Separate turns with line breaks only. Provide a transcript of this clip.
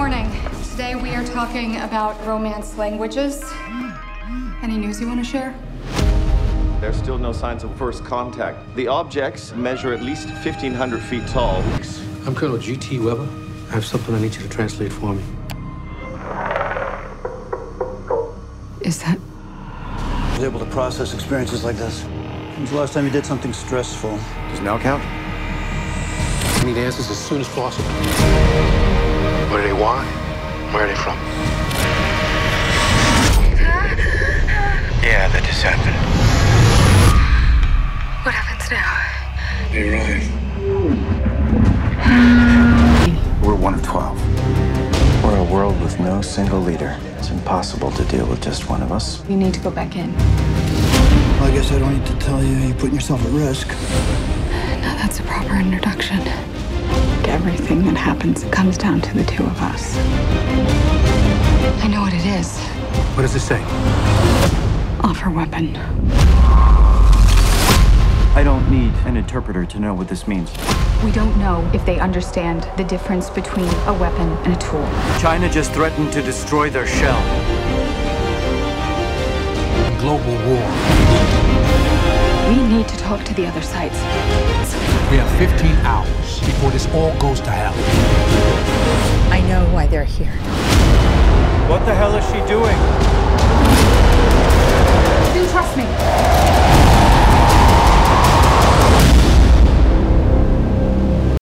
morning. Today we are talking about romance languages. Any news you want to share?
There's still no signs of first contact. The objects measure at least 1,500 feet tall.
I'm Colonel G.T. Weber. I have something I need you to translate for me.
Is that
I was able to process experiences like this. When's the last time you did something stressful?
Does now count?
I need answers as soon as possible.
What do they want? Where are they from? Yeah, that just happened.
what happens now?
They arrived.
We're one of 12. We're a world with no single leader. It's impossible to deal with just one of us.
You need to go back in.
Well, I guess I don't need to tell you you're putting yourself at risk.
Now that's a proper introduction. Everything that happens comes down to the two of us. I know what it is.
What does it say?
Offer weapon.
I don't need an interpreter to know what this means.
We don't know if they understand the difference between a weapon and a tool.
China just threatened to destroy their shell.
Global war.
We need to talk to the other sides.
We have 15 hours before this all goes to hell.
I know why they're here.
What the hell is she doing?